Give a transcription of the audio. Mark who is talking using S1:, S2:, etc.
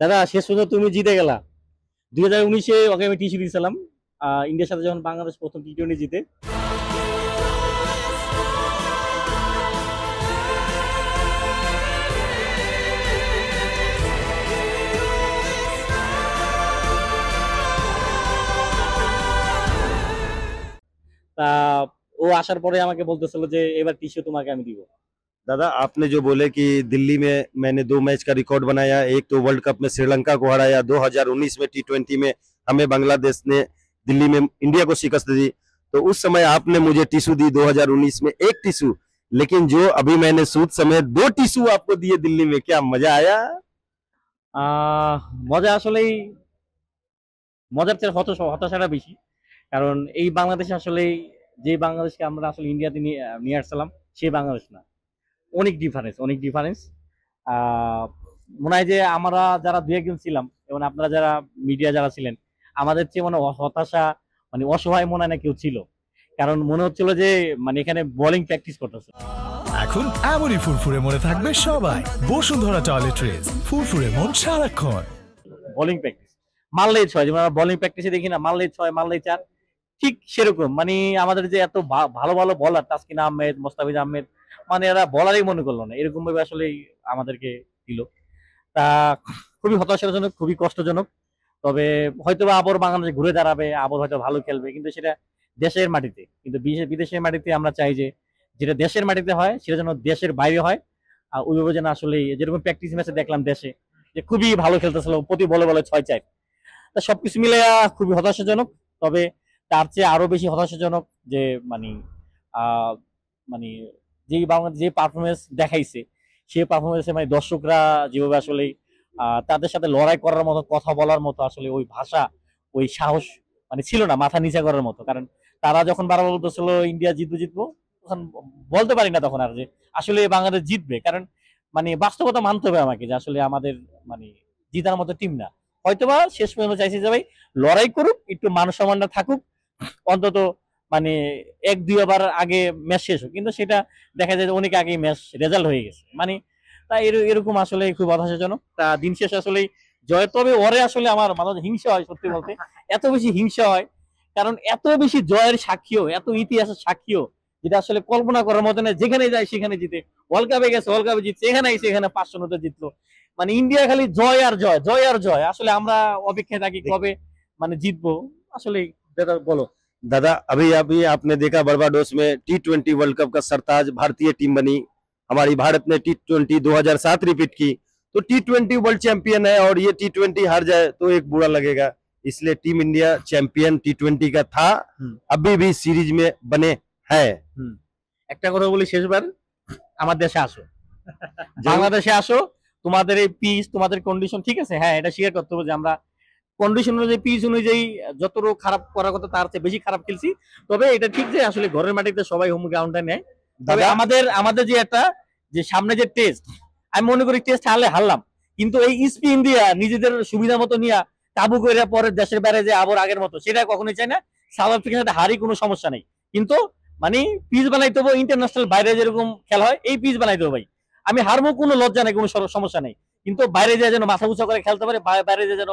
S1: দাদা, শেষ পর্যন্ত তুমি জিতে গেলা। দুই হাজার উনিশে ওকে আমি টিসি দিয়েছিলাম ইন্ডিয়ার সাথে যখন বাংলাদেশ প্রথম টি টোয়েন্টি জিতে। তা, ও আসার পরে আমাকে বলতেছিল যে, এবার টিসিও তোমাকে আমি দিব।
S2: दादा आपने जो बोले कि दिल्ली में मैंने दो मैच का रिकॉर्ड बनाया एक तो वर्ल्ड कप में श्रीलंका को हराया 2019 में टी ट्वेंटी में हमें बांग्लादेश ने दिल्ली में इंडिया को शिकस्त दी तो उस समय आपने मुझे टिश्यू दी 2019 में एक टिश्यू लेकिन जो अभी मैंने सूद समेत दो टिश्यू आपको दिए दिल्ली में क्या मजा आया
S1: আহ, মজা আসলেই মজার চেয়ে হতাশ হতাশাটা বেশি কারণ এই বাংলাদেশে আসলে যে বাংলাদেশকে আমরা আসলে ইন্ডিয়াতে নিয়ে আহ, নিয়ে আসছিলাম সেই বাংলাদেশ না অনেক ডিফারেন্স অনেক ডিফারেন্স মনে হয় যে আমরা যারা দু একজন ছিলাম এবং আপনারা যারা মিডিয়া যারা ছিলেন আমাদের চেয়ে মানে হতাশা মানে অসহায় মনে হয় না কেউ ছিল। কারণ মনে হচ্ছিল যে মানে এখানে বোলিং প্র্যাকটিস করতেছে।
S3: এখন এমনই ফুরফুরে মনে থাকবে সবাই। বসুন্ধরা টয়লেট্রিজ ফুরফুরে মন সারাক্ষণ।
S1: বোলিং প্র্যাকটিস মারলেই ছয় যেমন বোলিং প্র্যাকটিসে দেখি না মারলেই ছয় মারলেই চার ঠিক সেরকম। মানে আমাদের যে এত ভালো ভালো বলার তাসকিন আহমেদ মোস্তাফিজ আহমেদ মানে এরা বলারই মনে করল না। এরকম ভাবে আসলে আমাদেরকে দিল। তা খুবই হতাশাজনক খুবই কষ্টজনক। তবে হয়তো আবার বাংলাদেশ ঘুরে দাঁড়াবে আবার হয়তো ভালো খেলবে। কিন্তু সেটা দেশের মাটিতে কিন্তু বিদেশের মাটিতে আমরা চাই যে যেটা দেশের মাটিতে হয় সেটা যেন দেশের বাইরে হয়। আর ওইভাবে যেন আসলে যেরকম প্র্যাকটিস ম্যাচে দেখলাম দেশে যে খুবই ভালো খেলতেছিল প্রতি বলে বলে ছয় চার। তা সবকিছু মিলে খুবই হতাশাজনক। তবে তার চেয়ে আরও বেশি হতাশাজনক যে মানে আহ, মানে যেই বাংলাদেশ যে পারফরমেন্স দেখাইছে, সেই পারফরমেন্সে মানে দর্শকরা যেভাবে আসলে তাদের সাথে লড়াই করার মতো, কথা বলার মতো আসলে ওই ভাষা, ওই সাহস মানে ছিল না, মাথা নিচা করার মতো। কারণ তারা যখন বারবার বলতেছিল, ইন্ডিয়া জিতবো জিতবো, তখন বলতে পারি না তখন আর যে, আসলে বাংলাদেশ জিতবে। কারণ মানে বাস্তবতা মানতে হবে আমাকে যে আসলে আমাদের মানে জিতার মতো টিম না। হয়তোবা শেষ পর্যন্ত চাইছি যে, ভাই, লড়াই করুক, একটু মান সম্মানটা থাকুক। অন্তত মানে এক, দুই ওভার আগে ম্যাচ শেষ হোক কিন্তু সেটা দেখা যায় অনেক আগে ম্যাচ রেজাল্ট হয়ে গেছে। মানে তা এর- এরকম আসলে খুব হতাশাজনক। তা দিন শেষ আসলে জয়, তবে ওরে আসলে আমার মাঝে হিংসা হয় সত্যি বলতে। এত বেশি হিংসা হয়। কারণ এত বেশি জয়ের সাক্ষীও, এত ইতিহাসের সাক্ষীও, যেটা আসলে কল্পনা করার মতো না, যেখানে যায় সেখানে জিতে। ওয়ার্ল্ড কাপে গেছে ওয়ার্ল্ড কাপে জিতছে, এখানে আইসে এখানে পাঁচশো নতে জিতলো। মানে ইন্ডিয়া খালি জয় আর জয় জয় আর জয়। আসলে আমরা অপেক্ষায় থাকি কবে মানে জিতবো। আসলে বলো।
S2: दादा अभी अभी आपने देखा बर्बाडोस में टी ट्वेंटी वर्ल्ड कप का सरताज भारतीय टीम बनी हमारी भारत ने टी ट्वेंटी दो हजार सात रिपीट की तो टी ट्वेंटी वर्ल्ड चैंपियन है और ये टी ट्वेंटी हार जाए तो एक बुरा लगेगा इसलिए team India champion T twenty का था
S1: हम्म।
S2: अभी भी सीरीज में बने हैं
S1: একটা কথা বলি শেষবার আমার দেশে আসো বাংলাদেশে আসো তোমাদের এই পিচ তোমাদের কন্ডিশন ঠিক আছে হ্যাঁ এটা স্বীকার করতে হবে যে আমরা কন্ডিশন অনুযায়ী পিচ অনুযায়ী যতটুকু খারাপ করার কথা তার চেয়ে বেশি খারাপ খেলছি। তবে এটা ঠিক যে আসলে ঘরের মাটিতে সবাই হোম গ্রাউন্ডে নেয়। তবে আমাদের আমাদের যে একটা যে সামনে যে টেস্ট আমি মনে করি টেস্ট হারলে হারলাম। কিন্তু এই স্পিন দিয়া নিজেদের সুবিধা মতো নিয়ে কাবু করে পরে দেশের বাইরে যে আবার আগের মতো সেটা কখনোই চাই না। সাউথ আফ্রিকার সাথে হারি কোনো সমস্যা নেই। কিন্তু মানে পিচ বানাইতে হবে ইন্টারন্যাশনাল বাইরে যেরকম খেলা হয় এই পিচ বানাইতে হবে ভাই। আমি হারবো কোনো লজ্জা নেই কোনো সমস্যা নেই। কিন্তু বাইরে যায় যেন মাথা উঁচা করে খেলতে পারে বাইরে যায় যেন